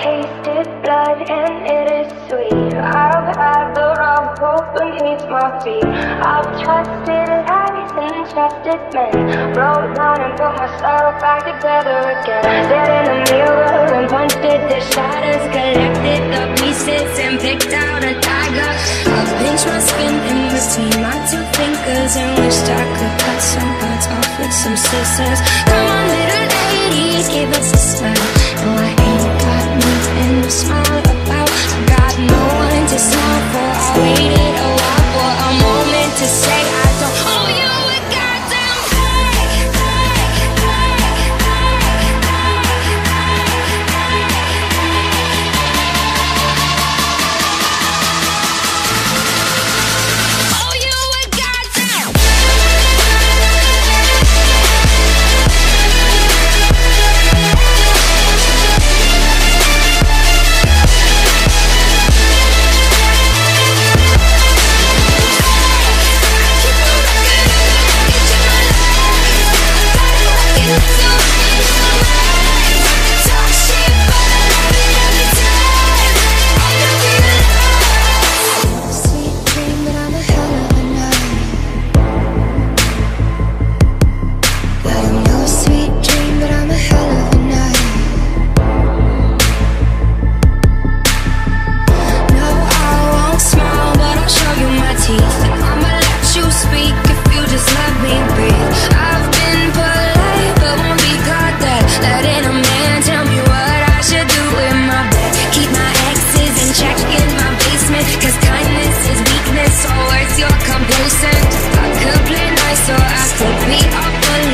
tasted blood and it is sweet. I've had the rug pulled beneath my feet. I've trusted lies and trusted men. Broke down and put myself back together again. Stared in the mirror and punched it. The shadows collected the pieces and picked out a tiger. I've pinched my skin in between my two fingers and wished I could cut some parts off with some scissors.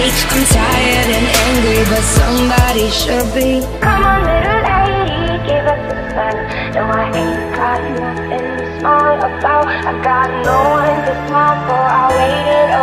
I'm tired and angry, but somebody should be. Come on, little lady, give us a sign. No, I ain't got nothing to smile about. I got no one to smile for. I waited